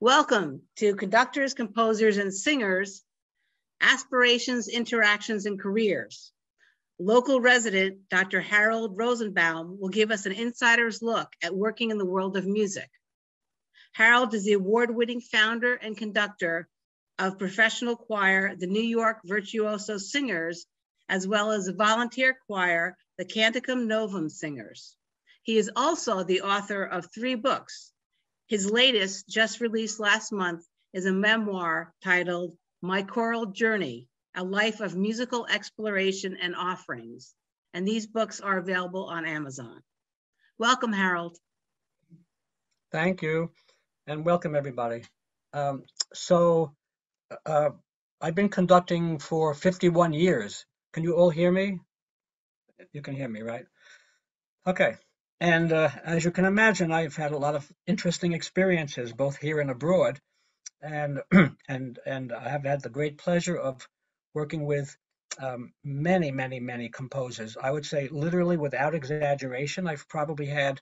Welcome to Conductors, Composers, and Singers, Aspirations, Interactions, and Careers. Local resident Dr. Harold Rosenbaum will give us an insider's look at working in the world of music. Harold is the award-winning founder and conductor of professional choir, the New York Virtuoso Singers, as well as a volunteer choir, the Canticum Novum Singers. He is also the author of three books, his latest, just released last month, is a memoir titled My Choral Journey, A Life of Musical Exploration and Offerings. And these books are available on Amazon. Welcome, Harold. Thank you, and welcome everybody. Um, so, uh, I've been conducting for 51 years. Can you all hear me? You can hear me, right? Okay. And uh, as you can imagine, I've had a lot of interesting experiences, both here and abroad, and and and I have had the great pleasure of working with um, many, many, many composers. I would say, literally, without exaggeration, I've probably had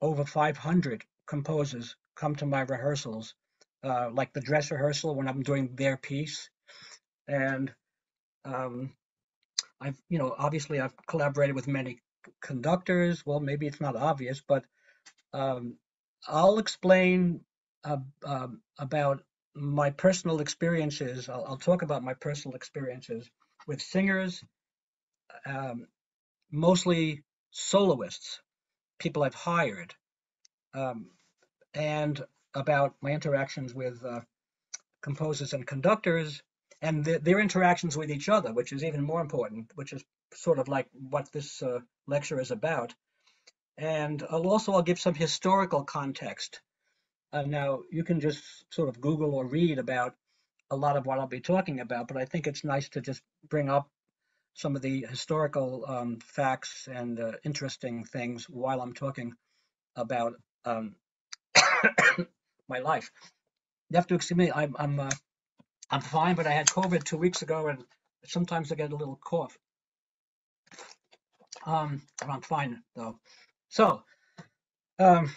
over 500 composers come to my rehearsals, uh, like the dress rehearsal when I'm doing their piece, and um, I've, you know, obviously I've collaborated with many conductors. Well, maybe it's not obvious, but um, I'll explain uh, about my personal experiences. I'll, I'll, talk about my personal experiences with singers, um, mostly soloists, people I've hired, um, and about my interactions with uh, composers and conductors and the, their interactions with each other, which is even more important, which is sort of like what this uh, lecture is about. And I'll also I'll give some historical context. Uh, now you can just sort of Google or read about a lot of what I'll be talking about, but I think it's nice to just bring up some of the historical um, facts and uh, interesting things while I'm talking about um, my life. You have to excuse me. I'm I'm uh, I'm fine, but I had COVID two weeks ago, and sometimes I get a little cough. Um, I'm fine though. So, um,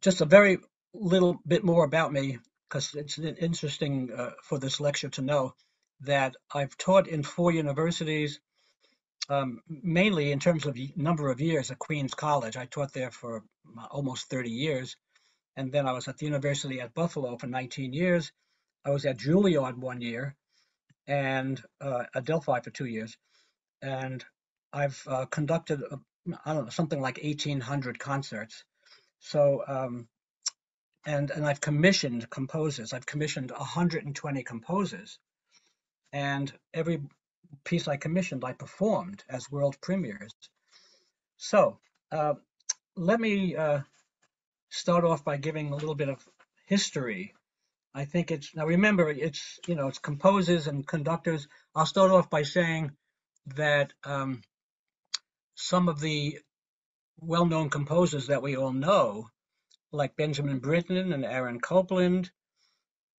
just a very little bit more about me, because it's interesting uh, for this lecture to know that I've taught in four universities, um, mainly in terms of number of years at Queens College. I taught there for almost 30 years. And then I was at the University at Buffalo for 19 years. I was at Juilliard one year and uh, at Adelphi for two years and I've uh, conducted uh, I don't know something like 1,800 concerts. So um, and and I've commissioned composers. I've commissioned 120 composers, and every piece I commissioned, I performed as world premieres. So uh, let me uh, start off by giving a little bit of history. I think it's now remember it's you know it's composers and conductors. I'll start off by saying that um, some of the well-known composers that we all know, like Benjamin Britten and Aaron Copland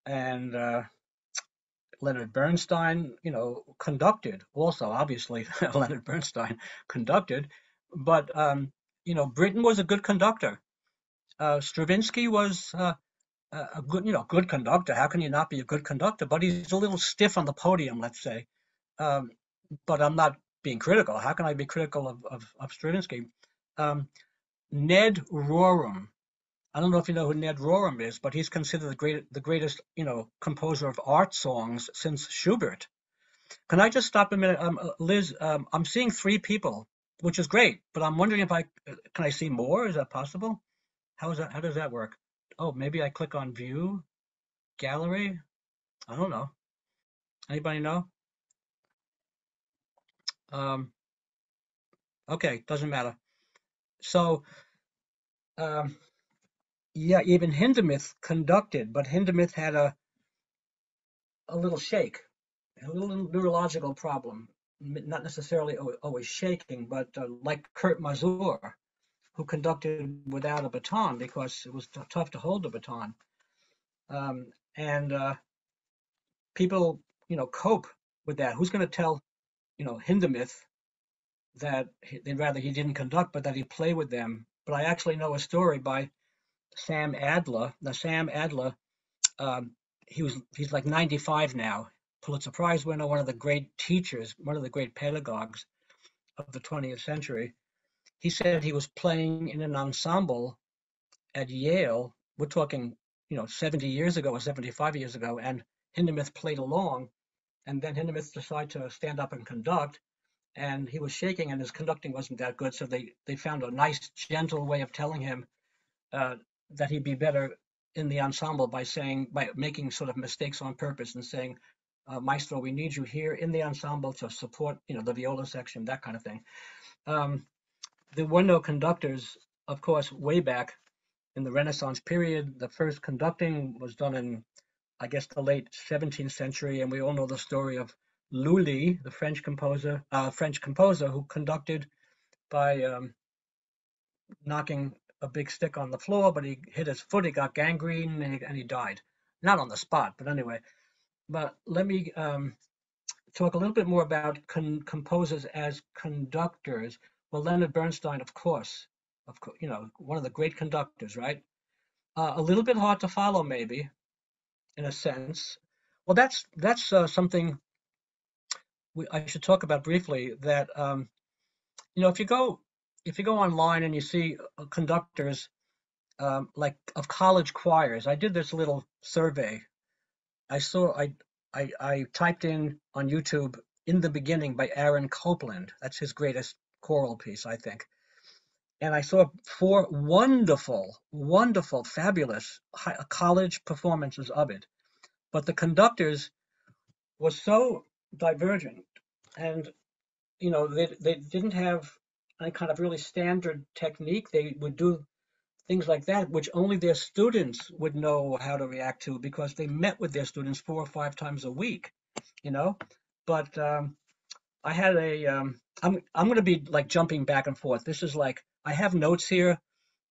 and uh, Leonard Bernstein, you know, conducted also, obviously, Leonard Bernstein conducted, but, um, you know, Britten was a good conductor. Uh, Stravinsky was uh, a good, you know, good conductor. How can you not be a good conductor? But he's a little stiff on the podium, let's say. Um, but I'm not being critical. How can I be critical of, of, of Stravinsky? Um, Ned Rorem. I don't know if you know who Ned Rorem is, but he's considered the great, the greatest, you know, composer of art songs since Schubert. Can I just stop a minute, um, uh, Liz? Um, I'm seeing three people, which is great, but I'm wondering if I can I see more. Is that possible? How is that? How does that work? Oh, maybe I click on View, Gallery. I don't know. Anybody know? Um, okay, doesn't matter. So, um, yeah, even Hindemith conducted, but Hindemith had a a little shake, a little neurological problem, not necessarily always shaking, but uh, like Kurt Masur, who conducted without a baton because it was tough to hold a baton. Um, and uh, people, you know, cope with that. Who's going to tell you know, Hindemith that they'd rather he didn't conduct, but that he played with them. But I actually know a story by Sam Adler. Now, Sam Adler, um, he was he's like 95 now, Pulitzer Prize winner, one of the great teachers, one of the great pedagogues of the 20th century. He said he was playing in an ensemble at Yale. We're talking, you know, 70 years ago or 75 years ago, and Hindemith played along, and then Hindemith decided to stand up and conduct, and he was shaking, and his conducting wasn't that good, so they they found a nice, gentle way of telling him uh, that he'd be better in the ensemble by saying by making sort of mistakes on purpose and saying uh, maestro we need you here in the ensemble to support you know the viola section that kind of thing. Um, there were no conductors of course way back in the renaissance period the first conducting was done in i guess the late 17th century and we all know the story of lully the french composer uh, french composer who conducted by um, knocking a big stick on the floor, but he hit his foot, he got gangrene, and he, and he died. Not on the spot, but anyway. But let me um, talk a little bit more about con- composers as conductors. Well, Leonard Bernstein, of course, of you know, one of the great conductors, right? Uh, a little bit hard to follow, maybe, in a sense. Well, that's that's uh, something we, I should talk about briefly. That um, you know, if you go if you go online and you see uh, conductors um, like of college choirs, I did this little survey. I saw I I, I typed in on YouTube in the beginning by Aaron Copland. That's his greatest choral piece, I think. And I saw four wonderful, wonderful, fabulous college performances of it. But the conductors was so divergent, and you know they they didn't have any kind of really standard technique. They would do things like that, which only their students would know how to react to because they met with their students four or five times a week, you know. But um, I had a, um, I'm I'm going to be like jumping back and forth. This is like I have notes here,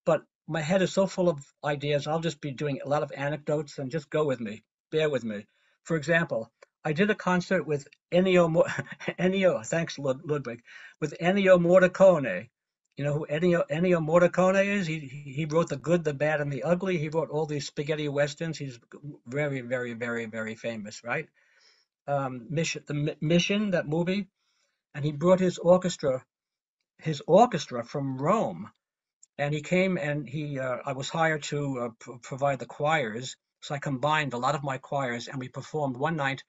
but my head is so full of ideas. I'll just be doing a lot of anecdotes and just go with me, bear with me. For example, I did a concert with Ennio, Ennio, thanks Ludwig, with Ennio Morricone. You know who Ennio, Ennio Morricone is? He he wrote The Good, the Bad, and the Ugly. He wrote all these spaghetti westerns. He's very, very, very, very famous, right? Um, Mission, the Mission, that movie, and he brought his orchestra, his orchestra from Rome, and he came and he. Uh, I was hired to uh, pr provide the choirs, so I combined a lot of my choirs, and we performed one night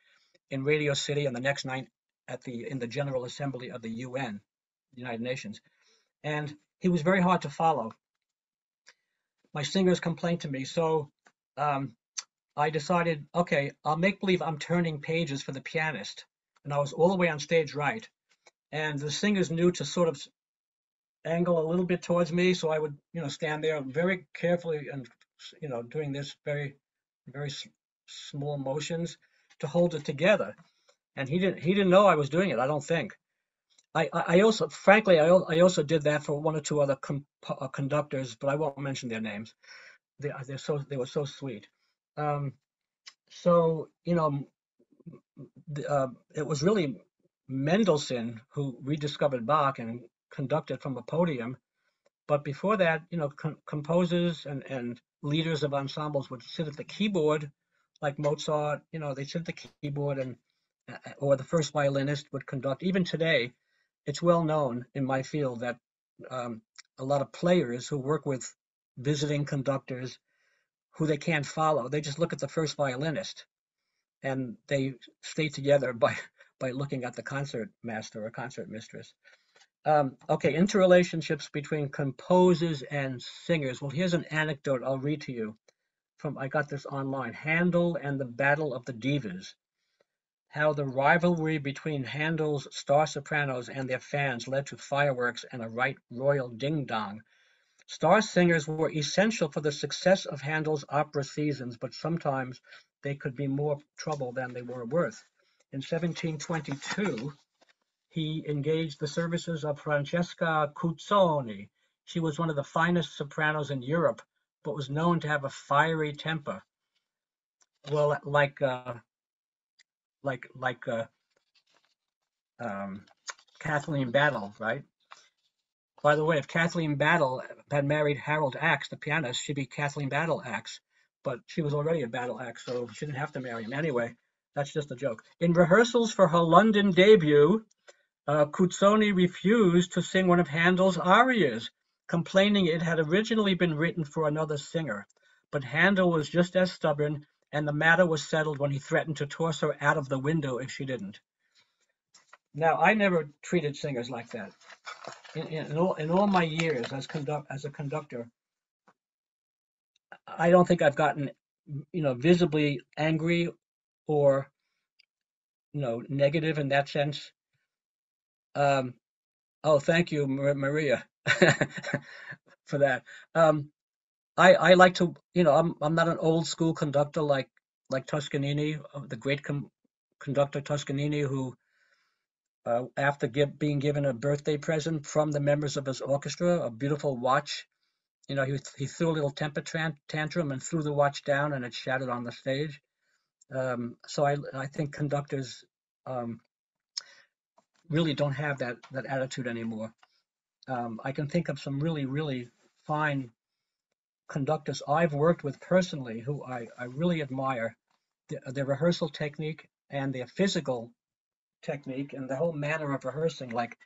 in Radio City and the next night at the in the General Assembly of the UN, the United Nations. And he was very hard to follow. My singers complained to me, so um, I decided, okay, I'll make believe I'm turning pages for the pianist. And I was all the way on stage right. And the singers knew to sort of angle a little bit towards me, so I would, you know, stand there very carefully and, you know, doing this very, very small motions to hold it together. And he didn't he didn't know I was doing it. I don't think. I, I also, frankly, I, I also did that for one or two other uh, conductors, but I won't mention their names. They, they're so they were so sweet. Um, so you know, uh, it was really Mendelssohn who rediscovered Bach and conducted from a podium. But before that, you know, com composers and, and leaders of ensembles would sit at the keyboard like Mozart, you know, they sit at the keyboard and uh, or the first violinist would conduct. Even today, it's well known in my field that um, a lot of players who work with visiting conductors who they can't follow, they just look at the first violinist and they stay together by by looking at the concert master or concert mistress. Um, okay, interrelationships between composers and singers. Well, here's an anecdote I'll read to you from I got this online. Handel and the Battle of the Divas. How the rivalry between Handel's star sopranos and their fans led to fireworks and a right royal ding dong. Star singers were essential for the success of Handel's opera seasons, but sometimes they could be more trouble than they were worth. In 1722, he engaged the services of Francesca Cuzzoni. She was one of the finest sopranos in Europe but was known to have a fiery temper. Well, like uh, like like uh, um, Kathleen Battle, right? By the way, if Kathleen Battle had married Harold Ax, the pianist, she'd be Kathleen Battle Axe. But she was already a battle axe, so she didn't have to marry him. Anyway, that's just a joke. In rehearsals for her London debut, uh, Cuzzoni refused to sing one of Handel's arias, complaining it had originally been written for another singer. But Handel was just as stubborn, and the matter was settled when he threatened to toss her out of the window if she didn't. Now, I never treated singers like that. In, in, all, in all my years as, conduct, as a conductor, I don't think I've gotten, you know, visibly angry or, you know, negative in that sense. Um, oh, thank you, Maria, for that. Um, I I like to, you know, I'm I'm not an old school conductor like like Toscanini, uh, the great conductor Toscanini, who uh, after give, being given a birthday present from the members of his orchestra, a beautiful watch. You know, he, he threw a little temper tantrum and threw the watch down, and it shattered on the stage. Um, so I, I think conductors um, really don't have that that attitude anymore. Um, I can think of some really, really fine conductors I've worked with personally who I, I really admire the, their rehearsal technique and their physical technique and the whole manner of rehearsing, like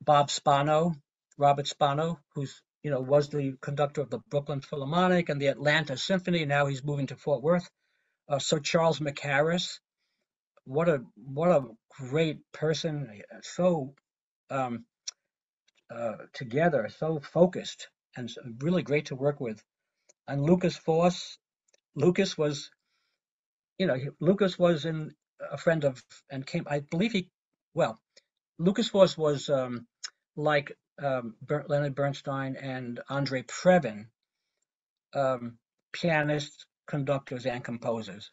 Bob Spano, Robert Spano, who's you know was the conductor of the Brooklyn Philharmonic and the Atlanta Symphony. Now he's moving to Fort Worth. Uh, Sir Charles Mackerras, what a what a great person, so um, uh, together, so focused, and really great to work with. And Lukas Foss, Lukas was, you know, Lukas was in a friend of and came. I believe he, well, Lukas Foss was um, like um, Leonard Bernstein and Andre Previn, um, pianists, conductors, and composers.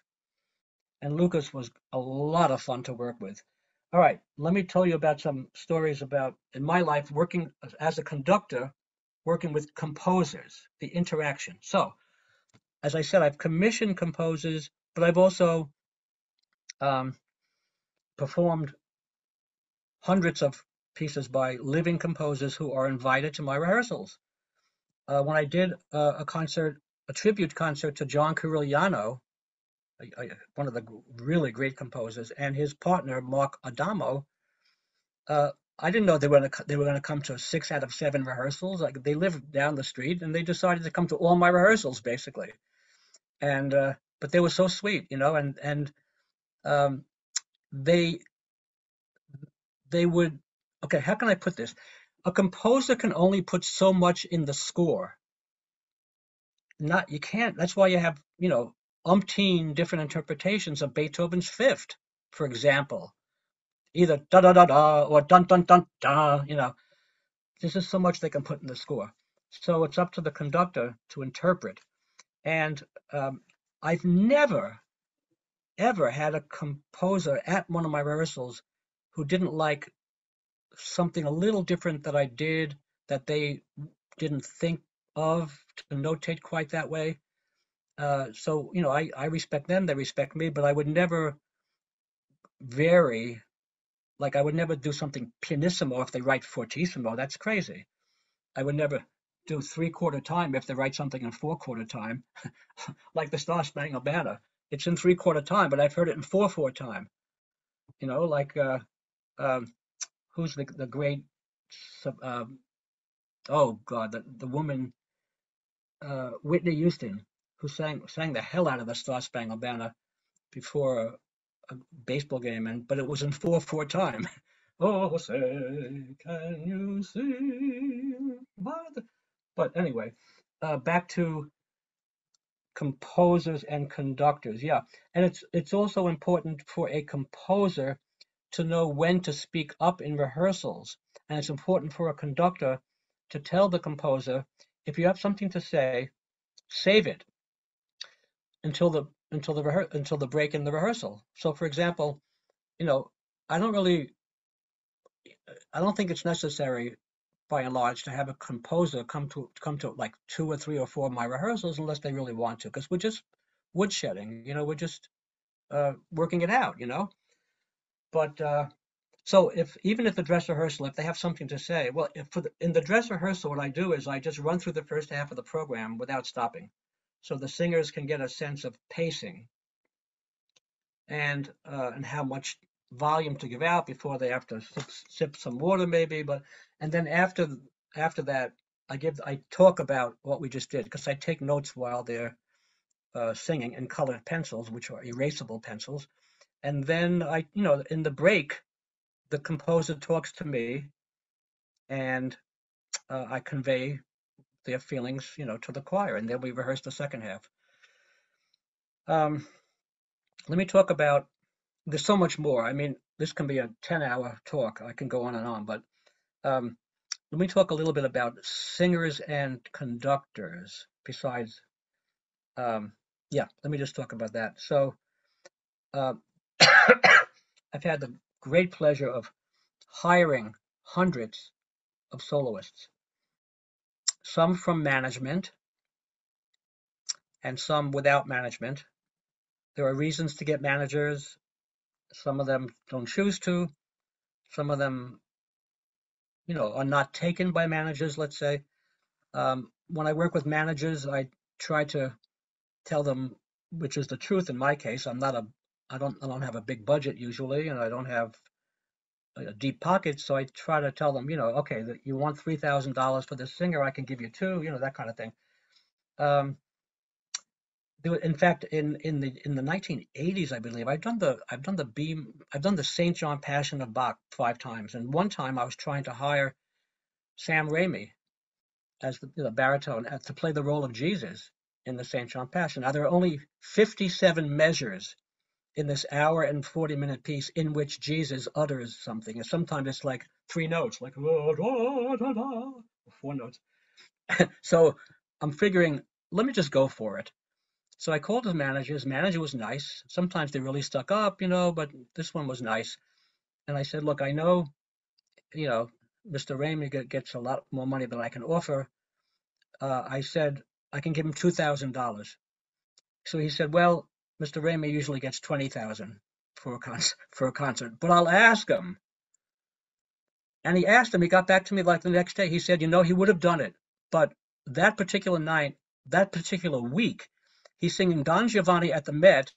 And Lukas was a lot of fun to work with. All right, let me tell you about some stories about in my life working as a conductor, working with composers, the interaction. So, as I said, I've commissioned composers, but I've also um, performed hundreds of pieces by living composers who are invited to my rehearsals. Uh, when I did uh, a concert, a tribute concert to John Corigliano, one of the really great composers, and his partner Mark Adamo, uh, I didn't know they were gonna, they were going to come to six out of seven rehearsals. Like they live down the street, and they decided to come to all my rehearsals basically. And uh, but they were so sweet, you know, and and um, they they would okay how can i put this a composer can only put so much in the score not you can't that's why you have you know umpteen different interpretations of beethoven's fifth for example. Either da da da da or dun dun dun da you know. There's just so much they can put in the score. So it's up to the conductor to interpret. And um, i've never ever had a composer at one of my rehearsals who didn't like something a little different that I did that they didn't think of to notate quite that way. Uh, so, you know, I, I respect them, they respect me, but I would never vary. Like I would never do something pianissimo if they write fortissimo. That's crazy. I would never do three quarter time if they write something in four quarter time, like the Star Spangled Banner it's in three quarter time, but I've heard it in four four time. You know, like uh, um, who's the the great uh, oh god the the woman uh, Whitney Houston who sang sang the hell out of the Star Spangled Banner before a, a baseball game, and but it was in four four time. oh, say can you see? But anyway, uh, back to composers and conductors. Yeah, and it's it's also important for a composer to know when to speak up in rehearsals, and it's important for a conductor to tell the composer if you have something to say, save it until the until the until the break in the rehearsal. So, for example, you know, I don't really, I don't think it's necessary by and large to have a composer come to come to like two or three or four of my rehearsals unless they really want to because we're just woodshedding you know we're just uh, working it out you know but uh, so if even if the dress rehearsal, if they have something to say, well, the, in the dress rehearsal, what I do is I just run through the first half of the program without stopping, so the singers can get a sense of pacing and uh, and how much volume to give out before they have to sip, sip some water maybe. But and then after after that, I give I talk about what we just did because I take notes while they're uh, singing in colored pencils, which are erasable pencils. And then I, you know, in the break, the composer talks to me and uh, I convey their feelings, you know, to the choir, and then we rehearse the second half. Um, let me talk about. There's so much more. I mean, this can be a 10-hour talk. I can go on and on, but um, let me talk a little bit about singers and conductors. Besides, um, yeah, let me just talk about that. So, uh, I've had the great pleasure of hiring hundreds of soloists, some from management and some without management. There are reasons to get managers. Some of them don't choose to. Some of them, you know, are not taken by managers, let's say. Um, when I work with managers, I try to tell them which is the truth in my case. I'm not a I don't I don't have a big budget usually, and I don't have deep pockets. So I try to tell them, you know, okay, you want three thousand dollars for this singer, I can give you two, you know, that kind of thing. Um, in fact, in in the in the 1980s, I believe I've done the I've done the beam I've done the Saint John Passion of Bach five times, and one time I was trying to hire Sam Ramey as the, the baritone uh, to play the role of Jesus in the Saint John Passion. Now there are only 57 measures in this hour and 40 minute piece in which Jesus utters something. And sometimes it's like three notes, like four notes. so I'm figuring, let me just go for it. So I called his manager. His manager was nice. Sometimes they really stuck up, you know, but this one was nice. And I said, look, I know, you know, Mr. Ramey gets a lot more money than I can offer. Uh, I said, I can give him $2,000. So he said, well, Mr. Ramey usually gets 20,000 for a concert, for a concert, but I'll ask him. And he asked him, he got back to me like the next day. He said, you know, he would have done it. But that particular night, that particular week, he's singing Don Giovanni at the Met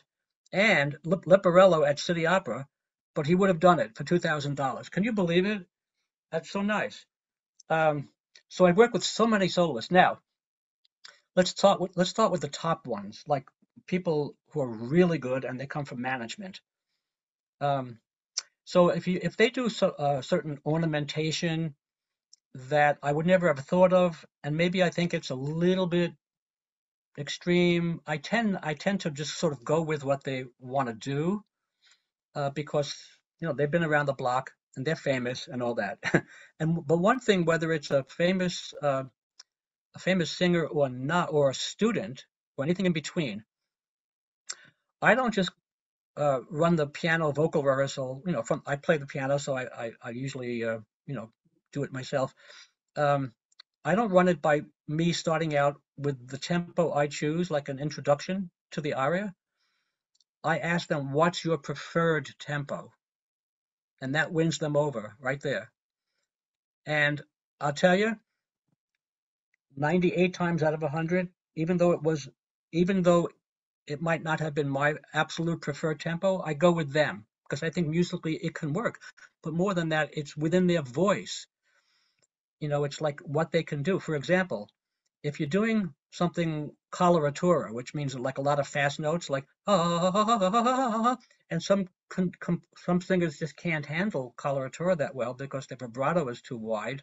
and Leporello at City Opera, but he would have done it for $2,000. Can you believe it? That's so nice. Um, so I work with so many soloists. Now, let's talk. Let's start with the top ones, like people who are really good and they come from management. Um, so if you if they do so, certain ornamentation that I would never have thought of, and maybe I think it's a little bit extreme, I tend I tend to just sort of go with what they want to do uh, because you know they've been around the block and they're famous and all that. and but one thing, whether it's a famous uh, a famous singer or not, or a student or anything in between, I don't just uh, run the piano vocal rehearsal. You know, from I play the piano, so I I, I usually uh, you know do it myself. Um, I don't run it by me starting out with the tempo I choose, like an introduction to the aria. I ask them, "What's your preferred tempo?" And that wins them over right there. And I'll tell you, 98 times out of 100, even though it was, even though it might not have been my absolute preferred tempo. I go with them because I think musically it can work. But more than that, it's within their voice. You know, it's like what they can do. For example, if you're doing something coloratura, which means like a lot of fast notes, like ah, and some some singers just can't handle coloratura that well because their vibrato is too wide.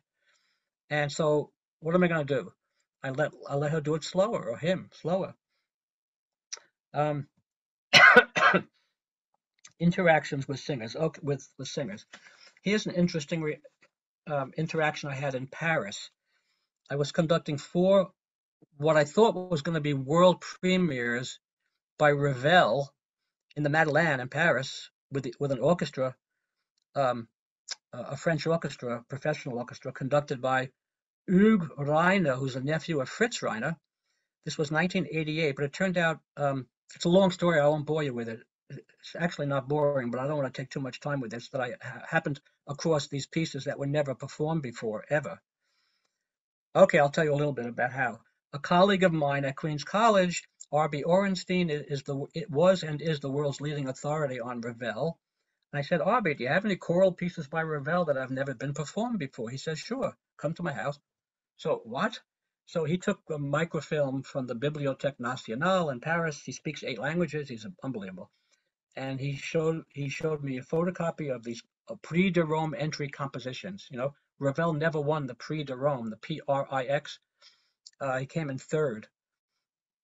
And so, what am I going to do? I let I let her do it slower or him slower. Um, interactions with singers. Okay, with with singers. Here's an interesting re, um, interaction I had in Paris. I was conducting four what I thought was going to be world premieres by Ravel in the Madeleine in Paris with the, with an orchestra, um, a French orchestra, professional orchestra, conducted by Hugues Reiner, who's a nephew of Fritz Reiner. This was 1988, but it turned out um, it's a long story. I won't bore you with it. it's actually not boring, but I don't want to take too much time with this, that I ha happened across these pieces that were never performed before, ever. Okay, I'll tell you a little bit about how. A colleague of mine at Queens College, Arbie Orenstein, is the it was and is the world's leading authority on Ravel. And I said, Arbie, do you have any choral pieces by Ravel that have never been performed before? He says, sure, come to my house. So what? So he took a microfilm from the Bibliothèque Nationale in Paris. He speaks eight languages. He's unbelievable. And he showed he showed me a photocopy of these uh, Prix de Rome entry compositions. You know, Ravel never won the Prix de Rome, the P-R-I-X. Uh, he came in third,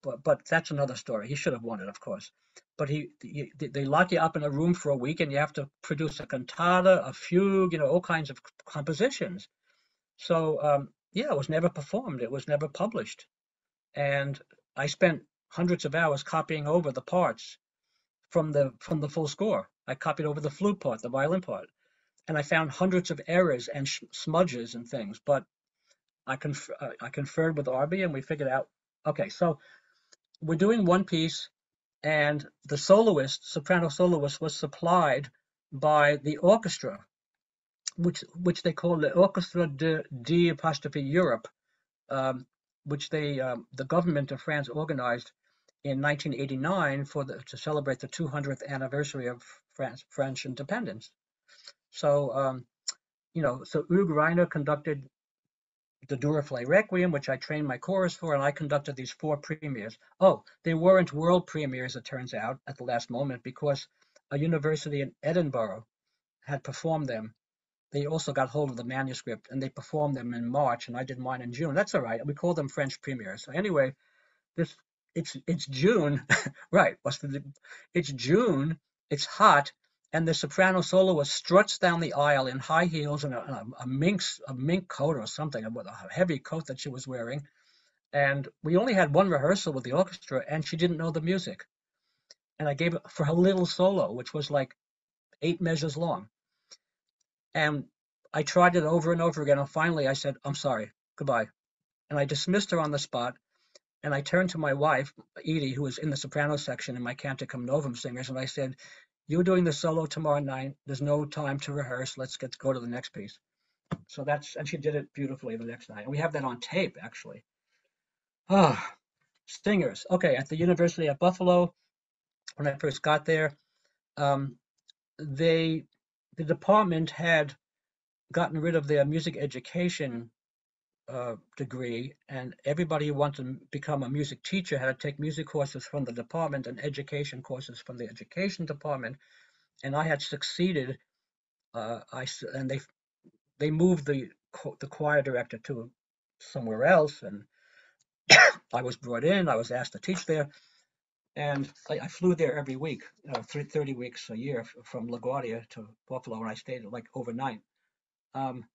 but but that's another story. He should have won it, of course. But he, he they lock you up in a room for a week, and you have to produce a cantata, a fugue, you know, all kinds of compositions. So um, yeah, it was never performed. It was never published. And I spent hundreds of hours copying over the parts from the from the full score. I copied over the flute part, the violin part, and I found hundreds of errors and smudges and things. But I conf uh, I conferred with Arbie and we figured out. Okay, so we're doing one piece, and the soloist, soprano soloist, was supplied by the orchestra which which they call the Orchestre de, de apostrophe Europe, um, which they um, the government of France organized in 1989 for the, to celebrate the 200th anniversary of France French independence. So um, you know, so Hugues Reiner conducted the Duruflé Requiem, which I trained my chorus for, and I conducted these four premieres. Oh, they weren't world premieres, it turns out, at the last moment, because a university in Edinburgh had performed them they also got hold of the manuscript and they performed them in March and I did mine in June. That's all right. We call them French premieres. So anyway, this it's it's June, right? It's June, it's hot, and the soprano soloist struts down the aisle in high heels and a, a, a mink a mink coat or something, with a heavy coat that she was wearing. And we only had one rehearsal with the orchestra, and she didn't know the music. And I gave it for her little solo, which was like eight measures long. And I tried it over and over again. And finally, I said, I'm sorry, goodbye. And I dismissed her on the spot. And I turned to my wife, Edie, who was in the soprano section in my Canticum Novum singers, and I said, You're doing the solo tomorrow night. There's no time to rehearse. Let's get go to the next piece. So that's, and she did it beautifully the next night. And we have that on tape, actually. Ah, singers. Okay, at the University of Buffalo, when I first got there, um, they the department had gotten rid of their music education uh, degree, and everybody who wanted to become a music teacher had to take music courses from the department and education courses from the education department. And I had succeeded. Uh, I and they they moved the the choir director to somewhere else, and I was brought in. I was asked to teach there, and I, I flew there every week, uh, 30 weeks a year from LaGuardia to Buffalo, and I stayed like overnight. Um,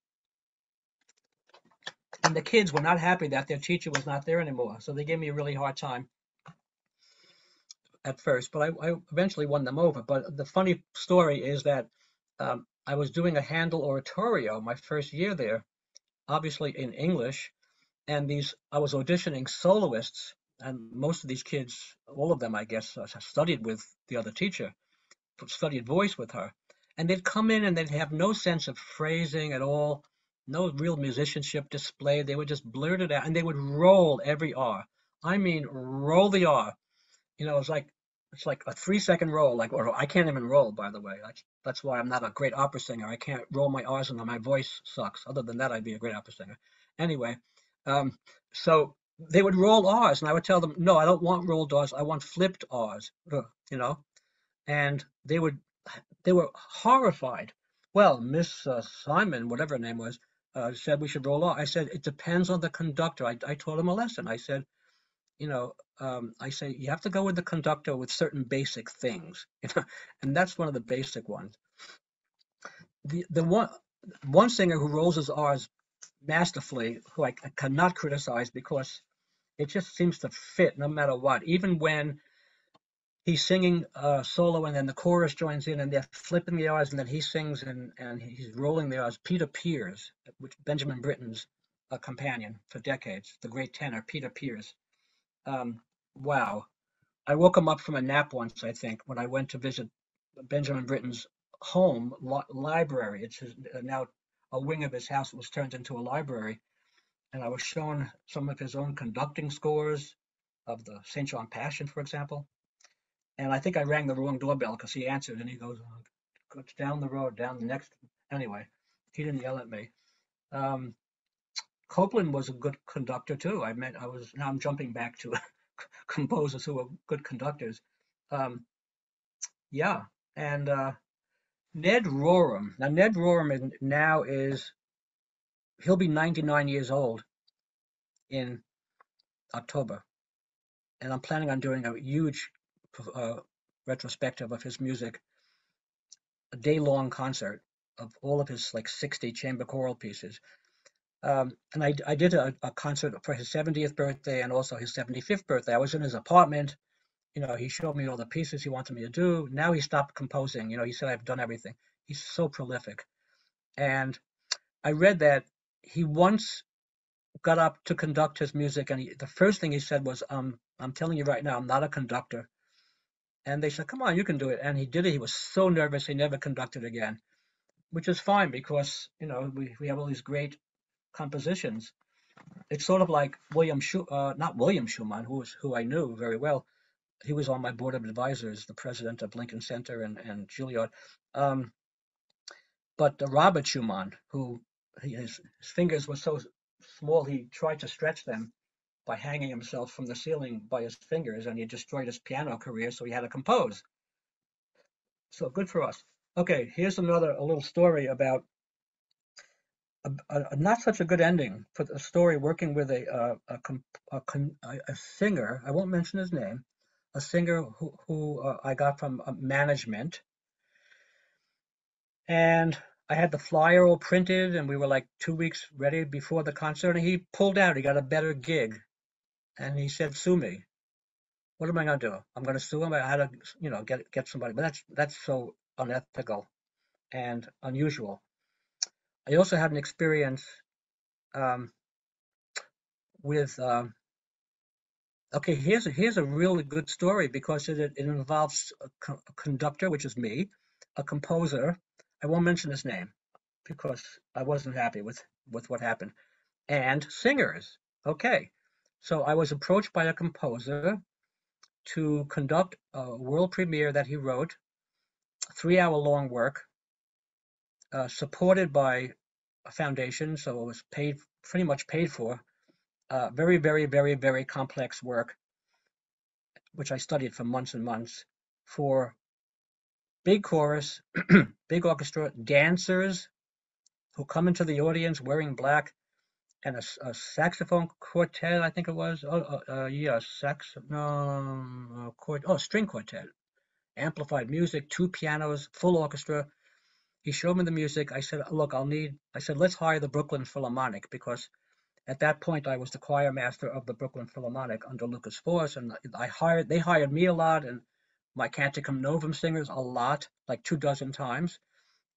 and the kids were not happy that their teacher was not there anymore, so they gave me a really hard time at first, but I, I eventually won them over. But the funny story is that um, I was doing a Handel oratorio my first year there, obviously in English, and these I was auditioning soloists and most of these kids, all of them, I guess, uh, studied with the other teacher, studied voice with her, and they'd come in and they'd have no sense of phrasing at all, no real musicianship displayed. They would just blurt it out, and they would roll every R. I mean, roll the R. You know, it's like it's like a three second roll. Like, or I can't even roll, by the way. That's that's why I'm not a great opera singer. I can't roll my R's, and my voice sucks. Other than that, I'd be a great opera singer. Anyway, um, so they would roll R's, and I would tell them, no, I don't want rolled R's. I want flipped R's, you know, and they would, they were horrified. Well, Miss uh, Simon, whatever her name was, uh, said we should roll R. I said it depends on the conductor. I, I taught him a lesson. I said, you know, um, I say you have to go with the conductor with certain basic things, you know, and that's one of the basic ones. The the one one singer who rolls his R's masterfully, who I, I cannot criticize because it just seems to fit no matter what. Even when he's singing a solo and then the chorus joins in and they're flipping the eyes and then he sings and, and he's rolling the R's. Peter Pears, which Benjamin Britten's a companion for decades, the great tenor Peter Pears. Um, wow. I woke him up from a nap once, I think, when I went to visit Benjamin Britten's home li- library. It's his, uh, now a wing of his house was turned into a library. And I was shown some of his own conducting scores of the St. John Passion, for example. And I think I rang the wrong doorbell because he answered and he goes, "Oh, it's down the road, down the next. Anyway, he didn't yell at me. Um, Copland was a good conductor too. I met, I was, now I'm jumping back to composers who were good conductors. Um, yeah, and uh, Ned Rorem. Now Ned Rorem now is he'll be 99 years old in October, and I'm planning on doing a huge uh, retrospective of his music, a day-long concert of all of his like 60 chamber choral pieces. Um, and I, I did a, a concert for his 70th birthday and also his 75th birthday. I was in his apartment. You know, he showed me all the pieces he wanted me to do. Now he stopped composing. You know, he said, I've done everything. He's so prolific. And I read that he once got up to conduct his music, and he, the first thing he said was, um, I'm telling you right now, I'm not a conductor. And they said, Come on, you can do it. And he did it. He was so nervous, he never conducted again, which is fine because, you know, we, we have all these great compositions. It's sort of like William, Schu- uh, not William Schuman, who was who I knew very well. He was on my board of advisors, the president of Lincoln Center and and Juilliard. Um, but uh, Robert Schumann, who he, his, his fingers were so small, he tried to stretch them by hanging himself from the ceiling by his fingers, and he destroyed his piano career, so he had to compose. So good for us. Okay, here's another a little story about a, a, not such a good ending for the story working with a uh, a, a, a, singer. I won't mention his name. A singer who, who uh, I got from uh, management, and I had the flyer all printed, and we were like two weeks ready before the concert, and he pulled out. He got a better gig, and he said, "Sue me." What am I going to do? I'm going to sue him. I had to, you know, get get somebody, but that's that's so unethical and unusual. I also had an experience um, with. Um, okay, here's a, here's a really good story because it, it involves a, co a conductor, which is me, a composer. I won't mention his name because I wasn't happy with with what happened, and singers. Okay, so I was approached by a composer to conduct a world premiere that he wrote, three hour long work uh, supported by a foundation, so it was paid pretty much paid for. Uh, very, very, very, very complex work, which I studied for months and months for big chorus, big orchestra, dancers who come into the audience wearing black, and a, a saxophone quartet, I think it was. Oh, uh, uh, yeah, sax, no, uh, oh, string quartet, amplified music, two pianos, full orchestra, he showed me the music. I said, look, I'll need, I said, let's hire the Brooklyn Philharmonic because at that point I was the choir master of the Brooklyn Philharmonic under Lukas Foss. And I hired, they hired me a lot and my Canticum Novum singers a lot, like two dozen times.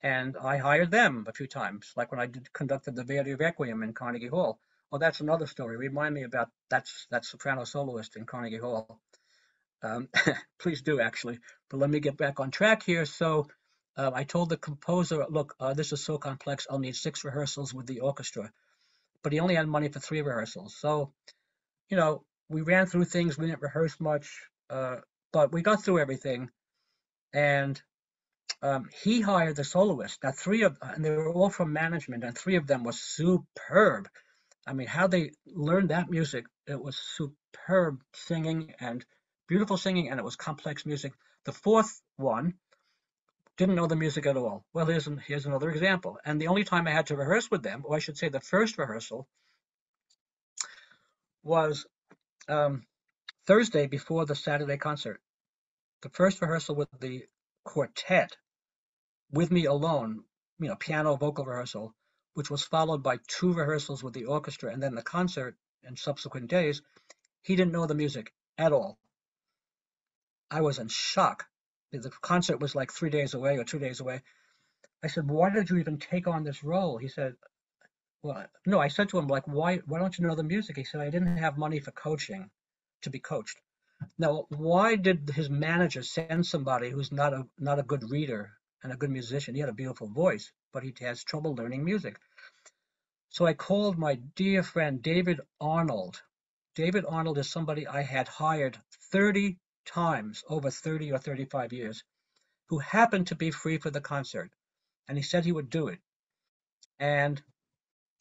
And I hired them a few times, like when I did, conducted the Verdi Requiem in Carnegie Hall. Oh, that's another story. Remind me about that's that soprano soloist in Carnegie Hall. Um, please do actually. But let me get back on track here. So uh, I told the composer, look, uh, this is so complex, I'll need six rehearsals with the orchestra. But he only had money for three rehearsals. So, you know, we ran through things, we didn't rehearse much, uh, but we got through everything. And um, he hired the soloist. Now, three of, and they were all from management, and three of them were superb. I mean, how they learned that music, it was superb singing and beautiful singing, and it was complex music. The fourth one, didn't know the music at all. Well, here's, here's another example. And the only time I had to rehearse with them, or I should say the first rehearsal, was um, Thursday before the Saturday concert. The first rehearsal with the quartet, with me alone, you know, piano vocal rehearsal, which was followed by two rehearsals with the orchestra and then the concert in subsequent days, he didn't know the music at all. I was in shock the concert was like three days away or two days away. I said, why did you even take on this role? He said, well, no, I said to him, like, why, why don't you know the music? He said, I didn't have money for coaching, to be coached. Now, why did his manager send somebody who's not a not a good reader and a good musician? He had a beautiful voice, but he has trouble learning music. So I called my dear friend David Arnold. David Arnold is somebody I had hired 30 times over 30 or 35 years, who happened to be free for the concert, and he said he would do it. And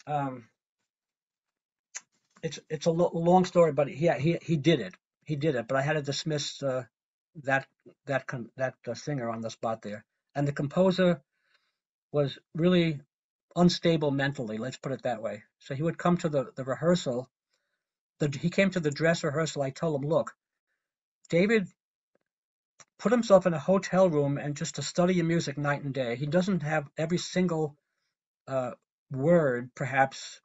um, it's it's a lo- long story, but he he he did it. He did it. But I had to dismiss uh, that that that uh, singer on the spot there, and the composer was really unstable mentally. Let's put it that way. So he would come to the the rehearsal. The, he came to the dress rehearsal. I told him, look, David put himself in a hotel room and just to study music night and day. He doesn't have every single uh, word, perhaps,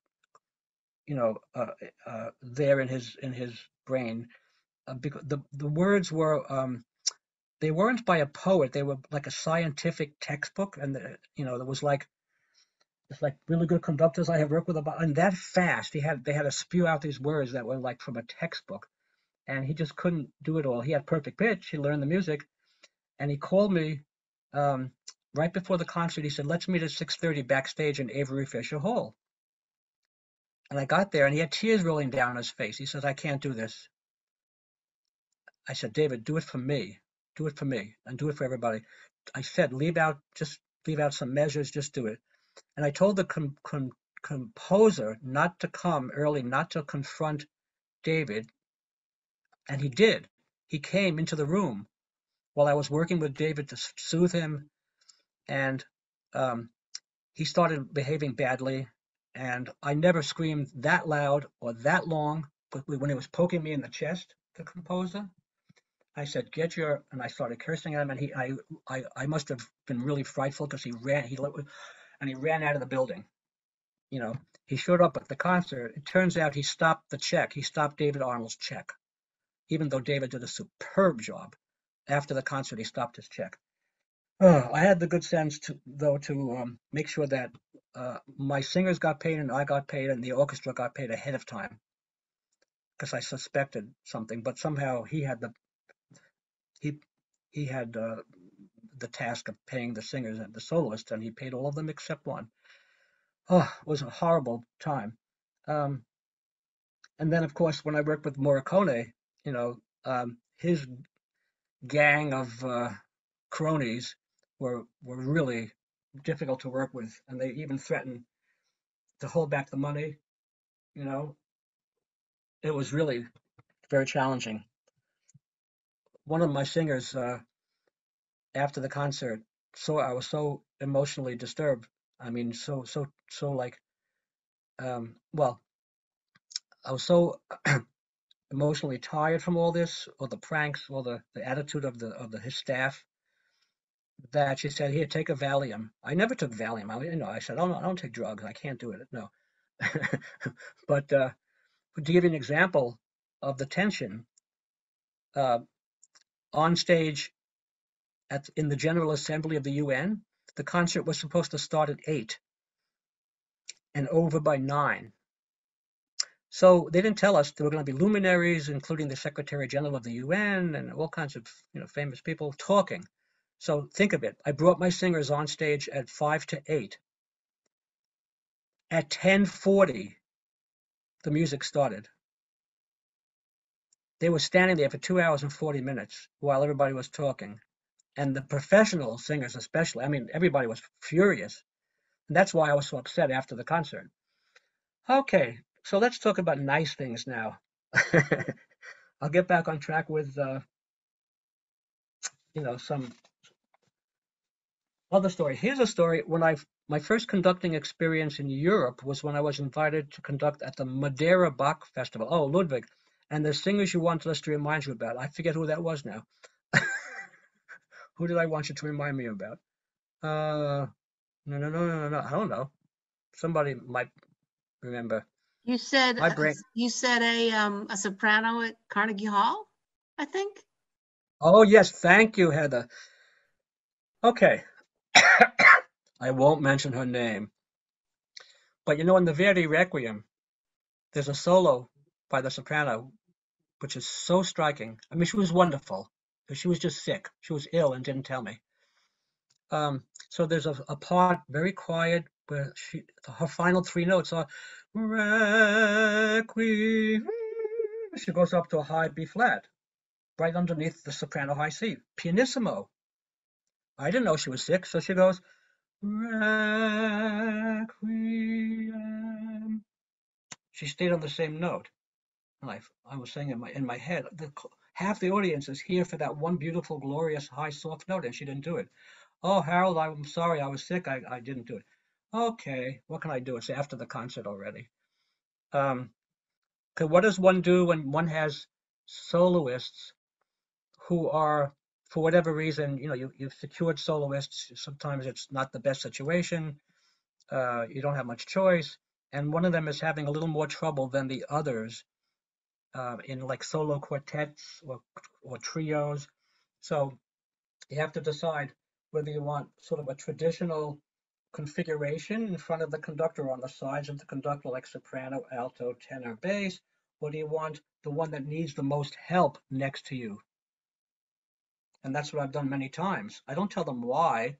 you know, uh, uh, there in his in his brain. Uh, because the the words were um, they weren't by a poet. They were like a scientific textbook, and the, you know, there was like it's like really good conductors I have worked with about, and that fast. He had they had to spew out these words that were like from a textbook, and he just couldn't do it all. He had perfect pitch. He learned the music, and he called me um, right before the concert. He said, "Let's meet at 6:30 backstage in Avery Fisher Hall." And I got there, and he had tears rolling down his face. He says, "I can't do this." I said, "David, do it for me. Do it for me, and do it for everybody." I said, "Leave out just leave out some measures. Just do it." And I told the com- com- composer not to come early, not to confront David, and he did. He came into the room while I was working with David to soothe him, and um, he started behaving badly. And I never screamed that loud or that long, but when he was poking me in the chest, the composer, I said, "Get your," and I started cursing at him, and he, I, I, I must have been really frightful because he ran, he, and he ran out of the building. You know, he showed up at the concert. It turns out he stopped the check. He stopped David Arnold's check, even though David did a superb job. After the concert, he stopped his check. Uh, I had the good sense, to, though, to um, make sure that uh, my singers got paid and I got paid and the orchestra got paid ahead of time because I suspected something. But somehow he had the he he had uh, the task of paying the singers and the soloists, and he paid all of them except one. Oh, it was a horrible time. Um, and then, of course, when I worked with Morricone, you know, um, his gang of uh, cronies were were really difficult to work with, and they even threatened to hold back the money. You know, it was really very challenging. One of my singers, uh, after the concert, so I was so emotionally disturbed. I mean, so so so like, um, well, I was so emotionally tired from all this, or the pranks, or the, the attitude of the of the his staff, that she said, "Here, take a Valium." I never took Valium. I, you know, I said, "Oh no, I don't take drugs. I can't do it." No, but uh, to give you an example of the tension, uh, on stage at in the General Assembly of the UN, the concert was supposed to start at eight and over by nine. So they didn't tell us there were going to be luminaries, including the Secretary General of the UN and all kinds of you know famous people talking. So think of it. I brought my singers on stage at five to eight. At 10:40, the music started. They were standing there for two hours and 40 minutes while everybody was talking. And the professional singers, especially, I mean, everybody was furious. And that's why I was so upset after the concert. Okay, so let's talk about nice things now. I'll get back on track with, uh, you know, some other story. Here's a story. When I my first conducting experience in Europe was when I was invited to conduct at the Madeira Bach Festival. Oh, Ludwig, and the singers you wanted us to remind you about. I forget who that was now. who did I want you to remind me about? Uh, no, no, no, no, no. I don't know. Somebody might remember. You said brain. you said a um a soprano at Carnegie Hall, I think. Oh yes, thank you, Heather. Okay. I won't mention her name. But you know, in the Verdi Requiem, there's a solo by the soprano which is so striking. I mean, she was wonderful, but she was just sick. She was ill and didn't tell me. Um, so there's a, a part very quiet where she her final three notes are requiem. She goes up to a high B flat, right underneath the soprano high C, pianissimo. I didn't know she was sick, so she goes requiem. She stayed on the same note. And I, I was saying in my in my head, the, half the audience is here for that one beautiful, glorious, high, soft note, and she didn't do it. Oh, Harold, I'm sorry, I was sick. I, I didn't do it. Okay, what can I do? It's after the concert already. Um, what does one do when one has soloists who are for whatever reason, you know, you, you've secured soloists. Sometimes it's not the best situation. Uh, you don't have much choice. And one of them is having a little more trouble than the others uh, in like solo quartets or, or trios. So you have to decide whether you want sort of a traditional configuration in front of the conductor on the sides of the conductor, like soprano, alto, tenor, bass, or do you want the one that needs the most help next to you? And that's what I've done many times. I don't tell them why,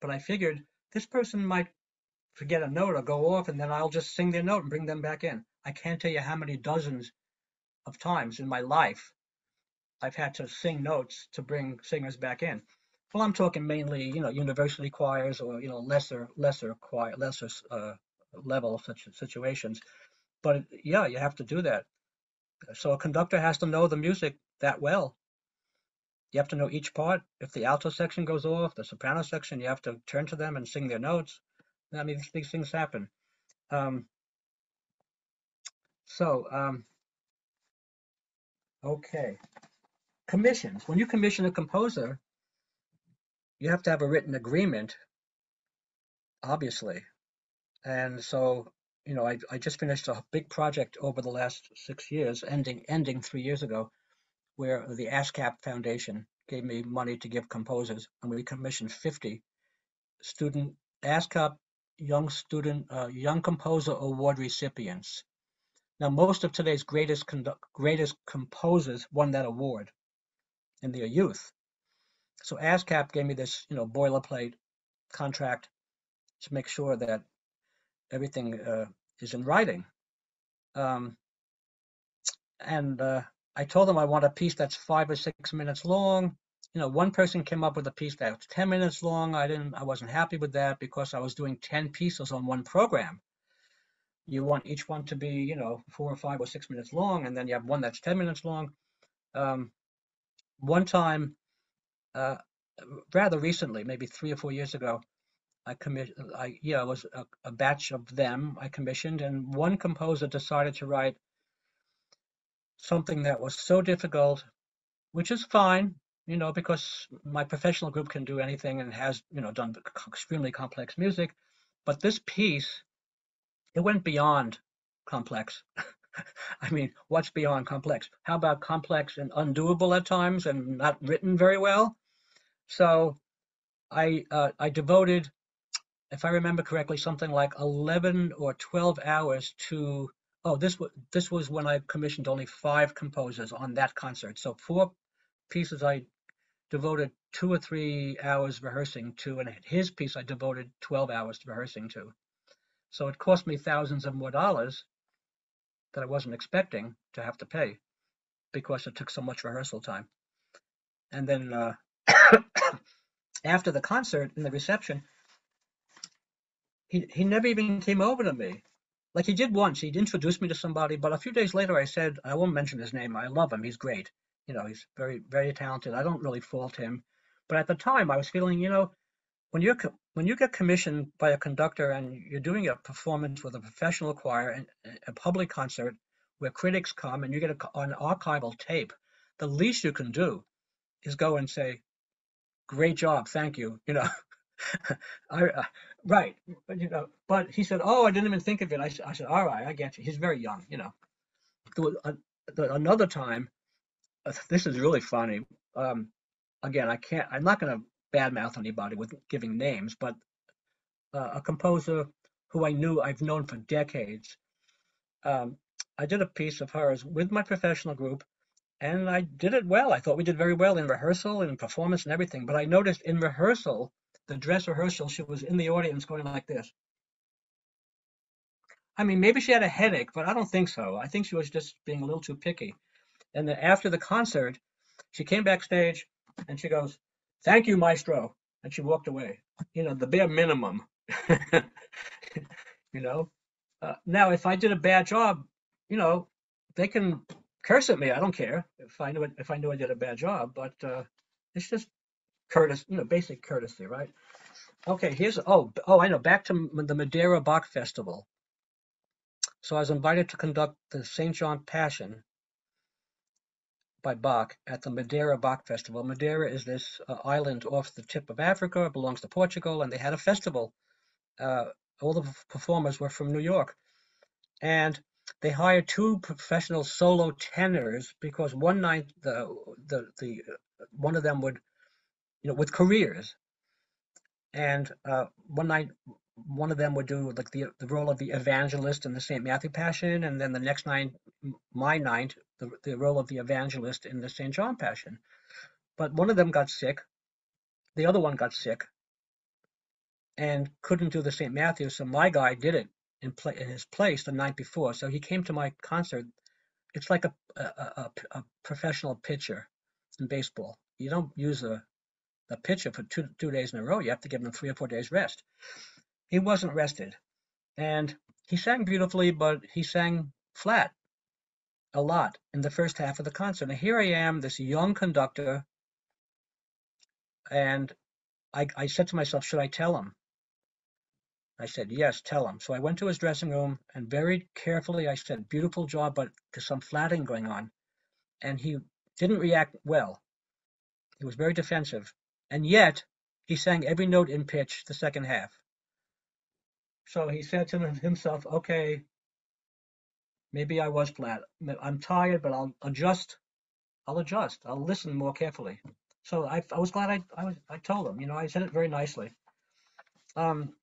but I figured this person might forget a note or go off, and then I'll just sing their note and bring them back in. I can't tell you how many dozens of times in my life I've had to sing notes to bring singers back in. Well, I'm talking mainly, you know, university choirs or you know lesser lesser choir lesser uh, level such situations. But yeah, you have to do that. So a conductor has to know the music that well you have to know each part. If the alto section goes off, the soprano section, you have to turn to them and sing their notes. I mean, these things happen. Um, so, um, okay. Commissions. When you commission a composer, you have to have a written agreement, obviously. And so, you know, I, I just finished a big project over the last six years, ending ending three years ago, where the ASCAP Foundation gave me money to give composers, and we commissioned 50 student ASCAP Young Student uh, Young Composer Award recipients. Now, most of today's greatest greatest composers won that award in their youth. So ASCAP gave me this, you know, boilerplate contract to make sure that everything uh, is in writing. Um, and uh, I told them I want a piece that's five or six minutes long. You know, one person came up with a piece that's 10 minutes long. I didn't, I wasn't happy with that because I was doing 10 pieces on one program. You want each one to be, you know, four or five or six minutes long, and then you have one that's 10 minutes long. Um, one time, uh, rather recently, maybe three or four years ago, I commissioned, I, yeah, it was a, a batch of them I commissioned, and one composer decided to write something that was so difficult, which is fine, you know, because my professional group can do anything and has, you know, done extremely complex music. But this piece, it went beyond complex. I mean, what's beyond complex? How about complex and undoable at times and not written very well? So I uh, I devoted, if I remember correctly, something like 11 or 12 hours to Oh, this was this was when I commissioned only five composers on that concert. So four pieces I devoted two or three hours rehearsing to, and his piece I devoted 12 hours to rehearsing to. So it cost me thousands of more dollars that I wasn't expecting to have to pay because it took so much rehearsal time. And then uh, after the concert and the reception, he, he never even came over to me like he did once. He'd introduced me to somebody, but a few days later I said, I won't mention his name. I love him. He's great. You know, he's very, very talented. I don't really fault him. But at the time I was feeling, you know, when you're when you get commissioned by a conductor and you're doing a performance with a professional choir and a public concert where critics come and you get a, an archival tape, the least you can do is go and say, "Great job, thank you." You know, I, uh, right, but you know, but he said, "Oh, I didn't even think of it." I, I said, "All right, I get you." He's very young, you know. a, another time, uh, this is really funny. Um, again, I can't. I'm not going to badmouth anybody with giving names, but uh, a composer who I knew I've known for decades. Um, I did a piece of hers with my professional group, and I did it well. I thought we did very well in rehearsal and in performance and everything. But I noticed in rehearsal, the dress rehearsal, she was in the audience going like this. I mean, maybe she had a headache, but I don't think so. I think she was just being a little too picky. And then after the concert, she came backstage and she goes, "Thank you, Maestro," and she walked away. You know, the bare minimum. you know. Uh, now, if I did a bad job, you know, they can curse at me. I don't care if I know if I know I did a bad job, but uh, it's just courtesy, you know, basic courtesy, right? Okay, here's oh oh I know. Back to the Madeira Bach Festival. So I was invited to conduct the St. John Passion by Bach at the Madeira Bach Festival. Madeira is this uh, island off the tip of Africa, it belongs to Portugal, and they had a festival. Uh, all the performers were from New York. And they hired two professional solo tenors because one night the the the one of them would you know with careers and uh, one night one of them would do like the the role of the evangelist in the St. Matthew Passion, and then the next night, my night, the, the role of the evangelist in the St. John Passion. But one of them got sick, the other one got sick, and couldn't do the St. Matthew, so my guy did it in, in his place the night before. So he came to my concert. It's like a, a, a, a professional pitcher in baseball. You don't use a, a pitcher for two, two days in a row. You have to give him three or four days rest. He wasn't rested. And he sang beautifully, but he sang flat a lot in the first half of the concert. And here I am, this young conductor, and I, I said to myself, should I tell him? I said, yes, tell him. So I went to his dressing room and very carefully I said, beautiful job, but there's some flatting going on. And he didn't react well. He was very defensive. And yet he sang every note in pitch the second half. So he said to himself, okay, maybe I was flat. I'm tired, but I'll adjust. I'll adjust. I'll listen more carefully. So I, I was glad I, I, was, I told him, you know, I said it very nicely. Um,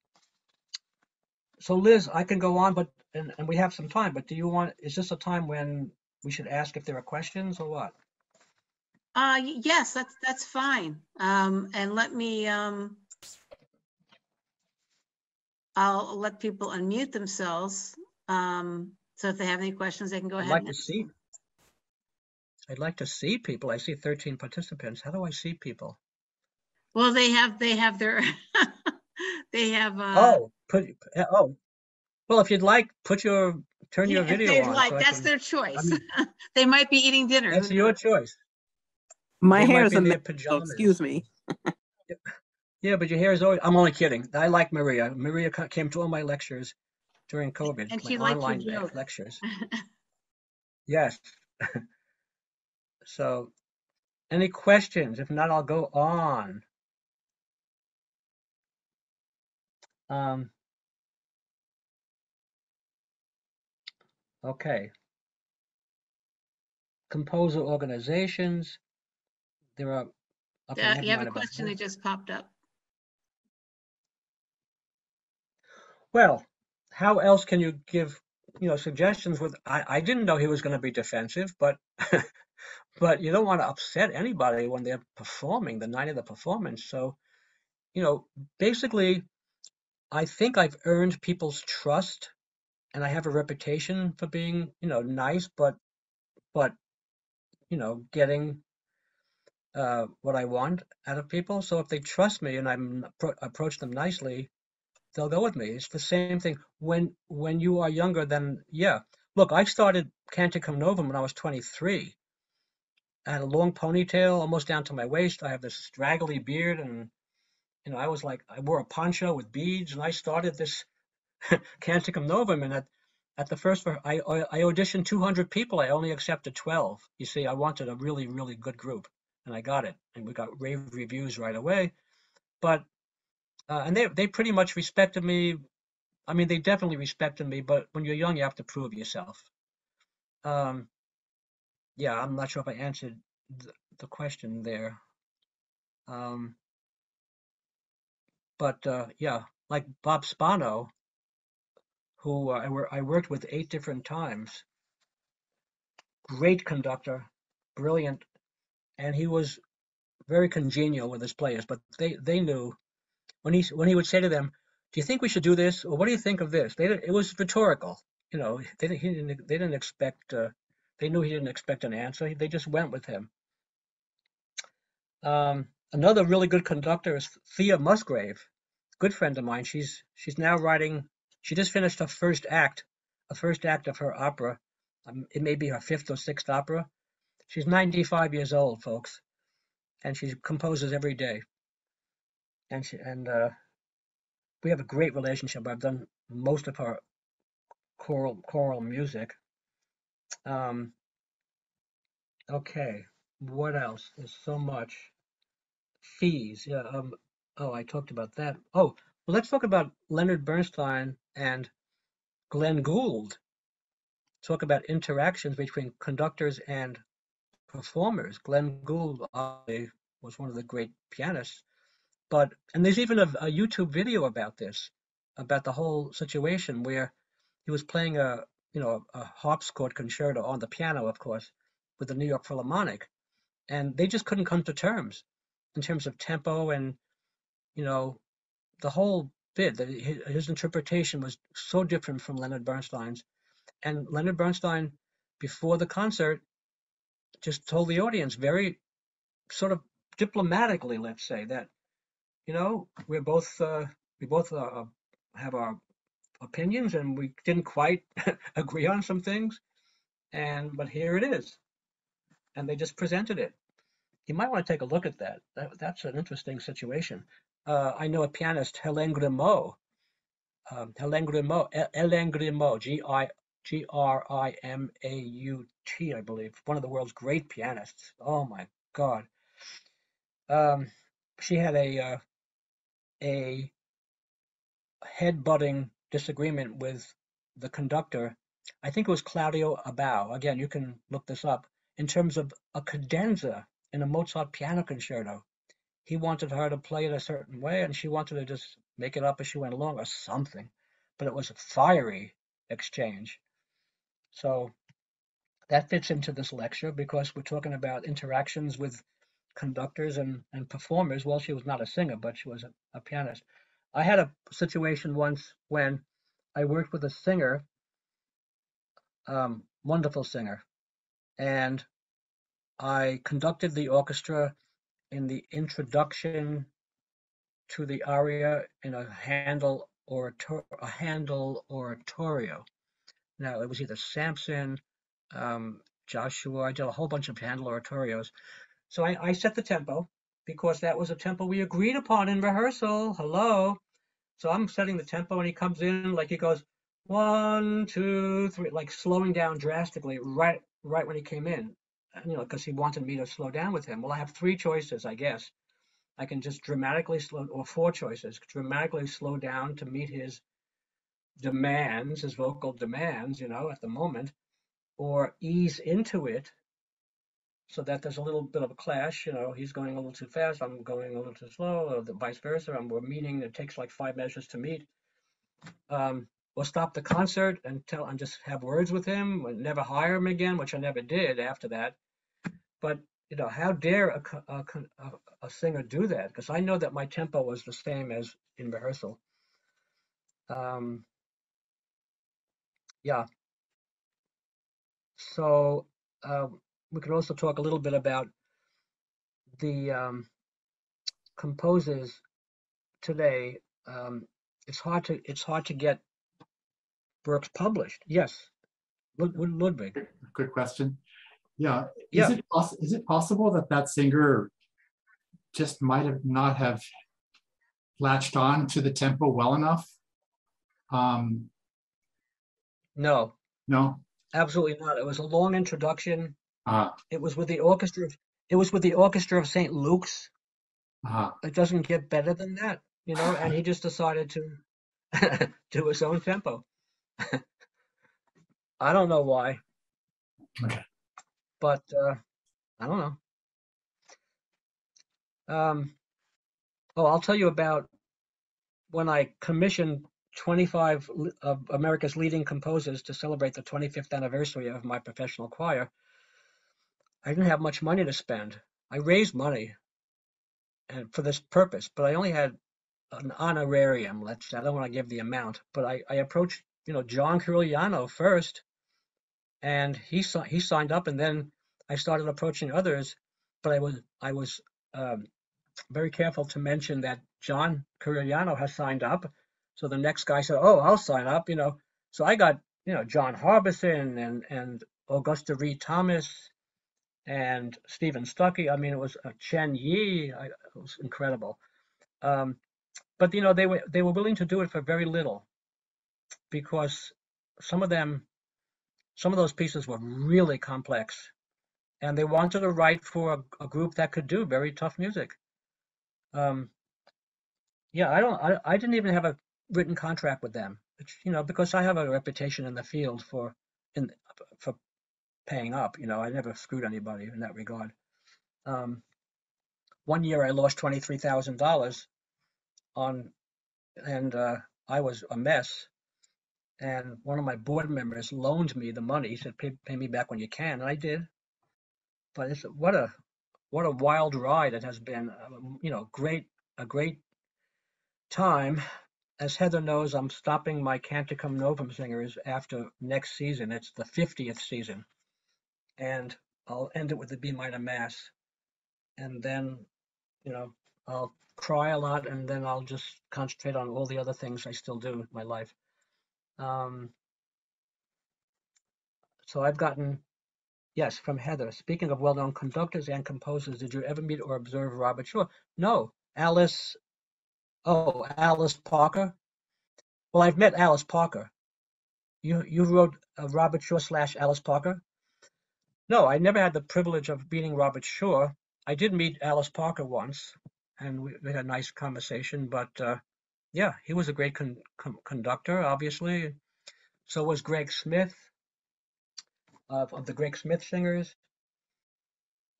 so Liz, I can go on, but and, and we have some time, but do you want, is this a time when we should ask if there are questions or what? Uh, y- yes, that's, that's fine. Um, and let me, um, I'll let people unmute themselves. Um, so if they have any questions, they can go I'd ahead. like and to see. I'd like to see people. I see 13 participants. How do I see people? Well, they have, they have their, they have, uh, Oh, put, uh, oh. Well, if you'd like, put your, turn your yeah, if video they'd on. like, so that's can- their choice. mean- They might be eating dinner. That's your choice. My They hair is in their mess, pajamas. excuse me. Yeah, but your hair is always, I'm only kidding. I like Maria. Maria came to all my lectures during COVID, and she liked your online le- joke. lectures. Yes. So, any questions? If not, I'll go on. Um, okay. Composer organizations. There are. okay, Uh, You have a question that just popped up. Well, how else can you give, you know, suggestions with, I, I didn't know he was going to be defensive, but, but you don't want to upset anybody when they're performing the night of the performance. So, you know, basically, I think I've earned people's trust and I have a reputation for being, you know, nice, but, but, you know, getting uh, what I want out of people. So if they trust me and I'm appro- approach them nicely, they'll go with me. It's the same thing when when you are younger. Then yeah, look, I started Canticum Novum when I was 23. I had a long ponytail almost down to my waist. I have this straggly beard, and you know I was like I wore a poncho with beads, and I started this Canticum Novum. And at at the first, I I auditioned 200 people. I only accepted 12. You see, I wanted a really really good group, and I got it, and we got rave reviews right away. But uh, and they they pretty much respected me. I mean, they definitely respected me, but when you're young, you have to prove yourself. Um, yeah, I'm not sure if I answered the, the question there. Um, but uh, yeah, like Bob Spano, who uh, I, I worked with eight different times. Great conductor, brilliant, and he was very congenial with his players. But they they knew when he when he would say to them, "Do you think we should do this?" or "What do you think of this?" They it was rhetorical. You know, they didn't he didn't they didn't expect. Uh, they knew he didn't expect an answer. They just went with him. Um, another really good conductor is Thea Musgrave, good friend of mine. She's she's now writing. She just finished her first act, a first act of her opera. Um, it may be her fifth or sixth opera. She's 95 years old, folks, and she composes every day. And she and uh, we have a great relationship. I've done most of her choral choral music. Um, okay, what else? There's so much. Fees, yeah. Um, oh, I talked about that. Oh, well, let's talk about Leonard Bernstein and Glenn Gould. Talk about interactions between conductors and performers. Glenn Gould was one of the great pianists, but and there's even a, a YouTube video about this, about the whole situation where he was playing a you know a harpsichord concerto on the piano, of course, with the New York Philharmonic, and they just couldn't come to terms in terms of tempo and you know the whole bit. That his interpretation was so different from Leonard Bernstein's, and Leonard Bernstein, before the concert, just told the audience very sort of diplomatically, let's say, that you know we're both uh, we both uh, have our opinions and we didn't quite agree on some things, and but here it is, and they just presented it. You might want to take a look at that. that that's an interesting situation. Uh, I know a pianist, Hélène Grimaud. Um, Hélène Grimaud, Hélène Grimaud, G-I G R I believe, one of the world's great pianists. Oh my God. Um, she had a uh, a head-butting disagreement with the conductor. I think it was Claudio Abbado. Again, you can look this up. In terms of a cadenza in a Mozart piano concerto, he wanted her to play it a certain way, and she wanted to just make it up as she went along, or something. But it was a fiery exchange. So that fits into this lecture because we're talking about interactions with conductors and, and performers. Well, she was not a singer, but she was a, a pianist. I had a situation once when I worked with a singer, um, wonderful singer, and I conducted the orchestra in the introduction to the aria in a Handel orator, a Handel oratorio. Now it was either Samson, um, Joshua. I did a whole bunch of Handel oratorios. So I, I set the tempo because that was a tempo we agreed upon in rehearsal. Hello. So I'm setting the tempo and he comes in like he goes one, two, three, like slowing down drastically right right when he came in. You know, because he wanted me to slow down with him. Well, I have three choices, I guess. I can just dramatically slow, or four choices, dramatically slow down to meet his demands, his vocal demands, you know, at the moment, or ease into it so that there's a little bit of a clash. You know, he's going a little too fast, I'm going a little too slow, or the vice versa. And we're meeting, it takes like five measures to meet. Um, we'll stop the concert and tell and just have words with him, we'll never hire him again, which I never did after that. But you know, how dare a, a, a, singer do that? Because I know that my tempo was the same as in rehearsal. Um, yeah. So uh, we could also talk a little bit about the um, composers today. Um, it's hard to it's hard to get works published. Yes, Lud- Ludwig. Quick question. Yeah. Is Yeah. it poss- is it possible that that singer just might have not have latched on to the tempo well enough? Um, No, no. absolutely not. It was a long introduction. Uh, It was with the orchestra. of- It was with the orchestra of St. Luke's. uh, It doesn't get better than that, you know. And he just decided to do his own tempo. I don't know why. Okay. But uh, I don't know. Um, oh, I'll tell you about when I commissioned 25 of America's leading composers to celebrate the 25th anniversary of my professional choir. I didn't have much money to spend. I raised money and for this purpose, but I only had an honorarium. Let's say I don't want to give the amount, but I, I approached you know John Corigliano first, and he he signed up, and then I started approaching others. But I was I was um, very careful to mention that John Corigliano has signed up. So the next guy said, "Oh, I'll sign up," you know. So I got you know John Harbison and and Augusta Read Thomas and Steven Stucky. I mean, it was uh, Chen Yi. I, it was incredible. Um, but you know, they were they were willing to do it for very little because some of them, some of those pieces were really complex, and they wanted to write for a, a group that could do very tough music. Um, yeah, I don't. I, I didn't even have a written contract with them, you know, because I have a reputation in the field for in for paying up. You know, I never screwed anybody in that regard. Um, one year I lost twenty three thousand dollars on, and uh, I was a mess. And one of my board members loaned me the money. He said, "Pay, pay me back when you can," and I did. But it's what a what a wild ride it has been. Um, you know, great a great time. As Heather knows, I'm stopping my Canticum Novum singers after next season. It's the 50th season. And I'll end it with the B minor mass. And then, you know, I'll cry a lot and then I'll just concentrate on all the other things I still do in my life. Um, so I've gotten, yes, from Heather. Speaking of well-known conductors and composers, did you ever meet or observe Robert Shaw? No. Alice Oh, Alice Parker. Well, I've met Alice Parker. You you wrote uh, Robert Shaw slash Alice Parker? No, I never had the privilege of meeting Robert Shaw. I did meet Alice Parker once, and we, we had a nice conversation. But uh, yeah, he was a great con con conductor, obviously. So was Greg Smith of, of the Greg Smith Singers.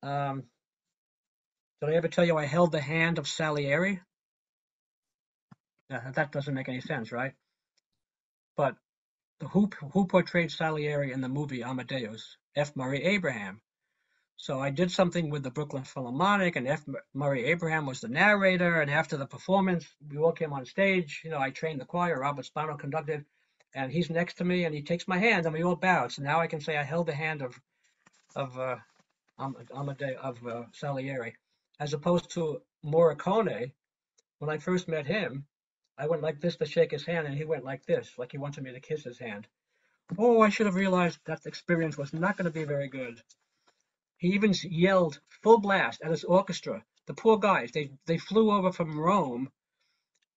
Um, did I ever tell you I held the hand of Salieri? Uh, that doesn't make any sense, right? But the, who who portrayed Salieri in the movie Amadeus? F. Murray Abraham. So I did something with the Brooklyn Philharmonic, and F. Murray Abraham was the narrator. And after the performance, we all came on stage. You know, I trained the choir. Robert Spano conducted, and he's next to me, and he takes my hand, and we all bowed. So now I can say I held the hand of of uh, of uh, Salieri, as opposed to Morricone. When I first met him, I went like this to shake his hand, and he went like this, like he wanted me to kiss his hand. Oh, I should have realized that experience was not going to be very good. He even yelled full blast at his orchestra. The poor guys, they, they flew over from Rome,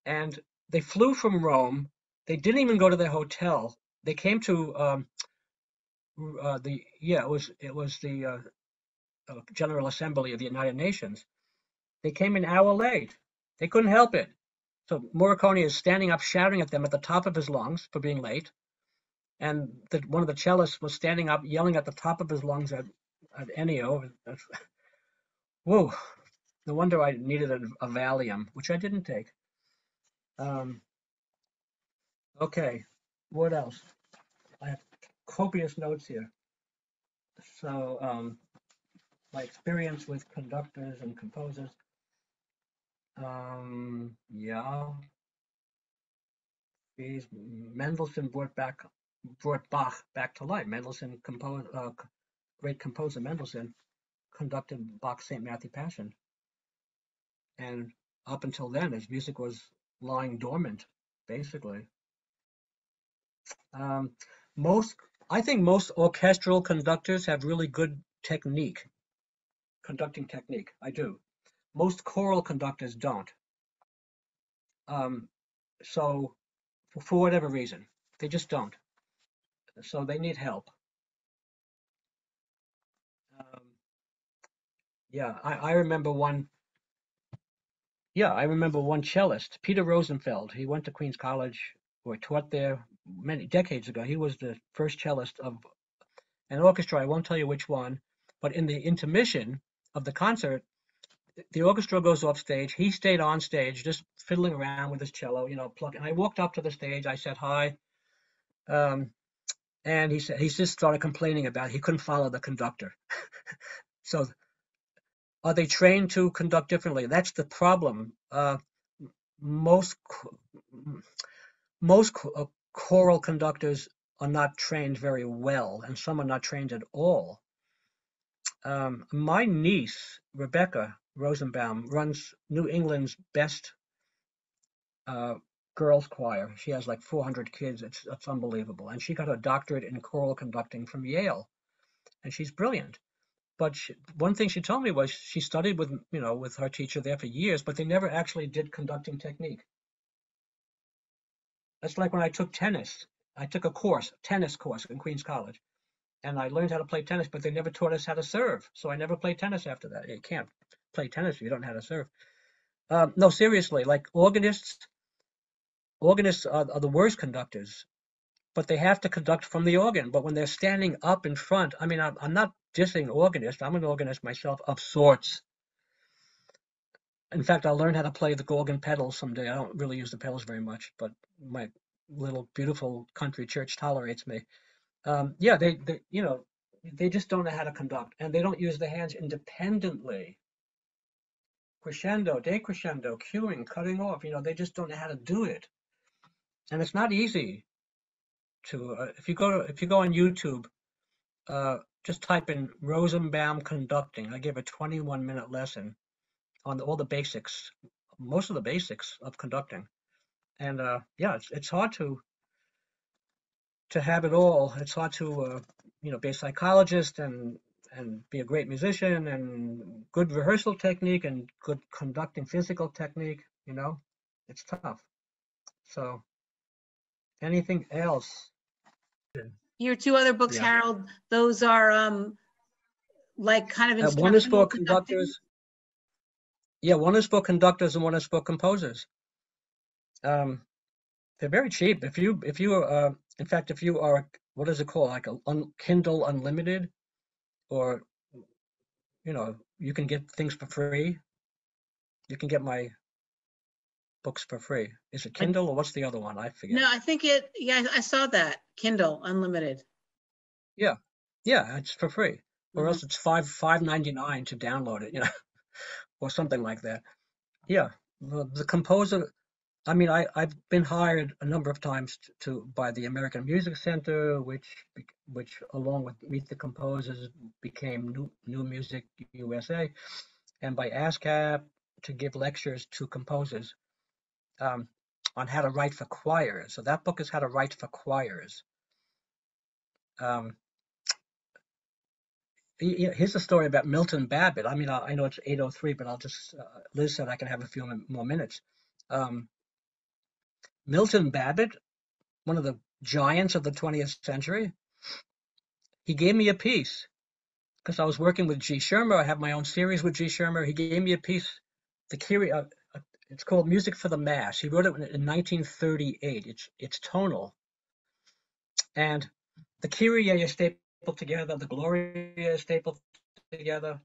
and they flew from Rome. They didn't even go to their hotel. They came to um, uh, the yeah, it was it was the uh, uh, General Assembly of the United Nations. They came an hour late. They couldn't help it. So Morricone is standing up shouting at them at the top of his lungs for being late. And the, one of the cellists was standing up yelling at the top of his lungs at, at Ennio. Whoa, no wonder I needed a, a Valium, which I didn't take. Um, okay, what else? I have copious notes here. So um, my experience with conductors and composers. Um, yeah. He's Mendelssohn brought back brought Bach back to life. Mendelssohn composed uh, great composer Mendelssohn conducted Bach's St. Matthew Passion. And up until then, his music was lying dormant, basically. Um, most, I think most orchestral conductors have really good technique, conducting technique. I do. Most choral conductors don't. Um, so for, for whatever reason, they just don't. So they need help. Yeah, I, I remember one. Yeah, I remember one cellist, Peter Rosenfeld. He went to Queens College or taught there many decades ago. He was the first cellist of an orchestra. I won't tell you which one, but in the intermission of the concert, the orchestra goes off stage. He stayed on stage, just fiddling around with his cello, you know, plucking. I walked up to the stage. I said hi, um, and he said he just started complaining about he couldn't follow the conductor. So are they trained to conduct differently? That's the problem. Uh, most most uh, choral conductors are not trained very well, and some are not trained at all. Um, my niece, Rebecca Rosenbaum, runs New England's best uh, girls choir. She has like 400 kids. It's, it's unbelievable. And she got a doctorate in choral conducting from Yale, and she's brilliant. But she, one thing she told me was she studied with, you know, with her teacher there for years, but they never actually did conducting technique. That's like when I took tennis. I took a course, tennis course in Queens College, and I learned how to play tennis, but they never taught us how to serve. So I never played tennis after that. You can't play tennis if you don't know how to serve. Um, no, seriously, like organists, organists are, are the worst conductors, but they have to conduct from the organ. But when they're standing up in front, I mean, I'm, I'm not dissing organist. I'm an organist myself of sorts. In fact, I'll learn how to play the organ pedals someday. I don't really use the pedals very much, but my little beautiful country church tolerates me. Um, yeah, they, they, you know, they just don't know how to conduct, and they don't use the hands independently. Crescendo, decrescendo, cueing, cutting off. You know, they just don't know how to do it, and it's not easy to. Uh, if you go to, if you go on YouTube, uh, just type in Rosenbaum conducting. I give a 21 minute lesson on all the basics, most of the basics of conducting. And uh, yeah, it's it's hard to to have it all. It's hard to uh, you know be a psychologist and and be a great musician and good rehearsal technique and good conducting physical technique. You know, it's tough. So anything else? Your two other books, Yeah. Harold, those are um like kind of Uh, one is for conducting? conductors. Yeah, one is for conductors and one is for composers. Um, they're very cheap. If you if you are, uh, in fact, if you are, what is it called, like a un, Kindle Unlimited, or you know, you can get things for free. You can get my books for free. Is it Kindle or what's the other one? I forget. No, I think it, yeah, I saw that, Kindle Unlimited. Yeah, yeah, it's for free. Or Mhm. else it's five five ninety nine to download it, you know, or something like that. Yeah, the, the composer. I mean, I I've been hired a number of times to, to by the American Music Center, which which along with Meet the Composers became New New Music USA, and by ASCAP to give lectures to composers um, on how to write for choirs. So that book is how to write for choirs. Um, here's a story about Milton Babbitt. I mean, I, I know it's 8:03, but I'll just uh, Liz said I can have a few more minutes. Um, Milton Babbitt, one of the giants of the 20th century, he gave me a piece because I was working with G. Schirmer. I have my own series with G. Schirmer. He gave me a piece, the Kyrie, uh, it's called Music for the Mass. He wrote it in 1938. It's it's tonal, and the Kyrie is stapled together, the Gloria is stapled together,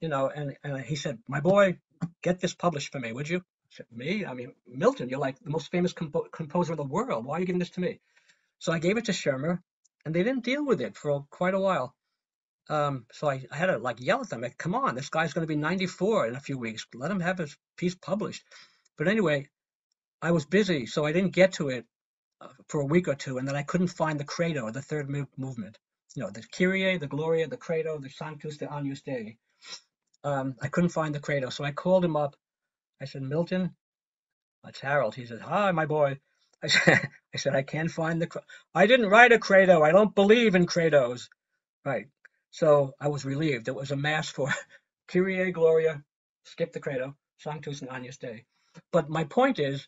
you know. And, and he said, "My boy, get this published for me, would you?" I said, "Me? I mean, Milton, you're like the most famous compo- composer in the world. Why are you giving this to me?" So I gave it to Schirmer, and they didn't deal with it for quite a while. Um, so I, I had to like yell at them, like, come on, this guy's going to be 94 in a few weeks. Let him have his piece published. But anyway, I was busy, so I didn't get to it uh, for a week or two, and then I couldn't find the credo, the third mov- movement. You know, the Kyrie, the Gloria, the credo, the Sanctus, the Agnus Dei. Um, I couldn't find the credo, so I called him up. I said, Milton, that's Harold. He said, hi, my boy. I said, I said, I can't find the. cre- I didn't write a credo. I don't believe in credos. Right. So I was relieved. It was a mass for Kyrie, Gloria, skip the credo, Sanctus and Agnus Dei. But my point is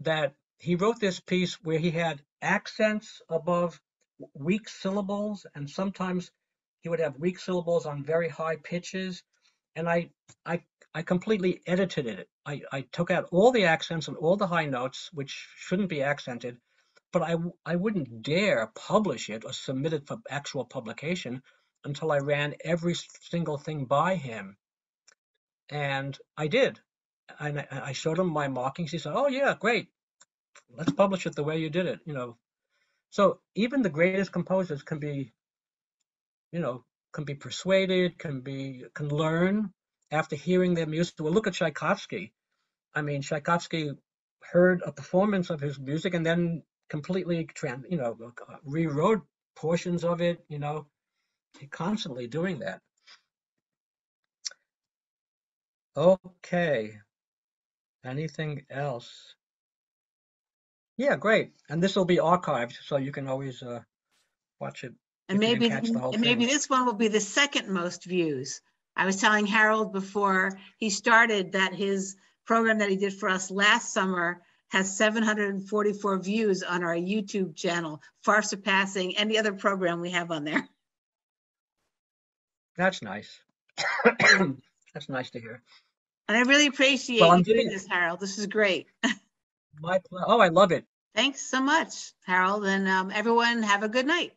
that he wrote this piece where he had accents above weak syllables, and sometimes he would have weak syllables on very high pitches. And I, I, I completely edited it. I, I took out all the accents and all the high notes, which shouldn't be accented, but I, I wouldn't dare publish it or submit it for actual publication until I ran every single thing by him. And I did. And I, showed him my markings. He said, "Oh yeah, great. Let's publish it the way you did it." You know. So even the greatest composers can be, you know, can be persuaded, can be can learn after hearing their music. Well, look at Tchaikovsky. I mean, Tchaikovsky heard a performance of his music and then completely, you know, uh, rewrote portions of it. You know, constantly doing that. Okay. Anything else? Yeah, great. And this will be archived, so you can always uh, watch it. And maybe, didn't catch the whole and maybe this one will be the second most views. I was telling Harold before he started that his program that he did for us last summer has 744 views on our YouTube channel, far surpassing any other program we have on there. That's nice. That's nice to hear. And I really appreciate Well, I'm you doing this, Harold. This is great. My ple- oh, I love it. Thanks so much, Harold, and um, everyone have a good night.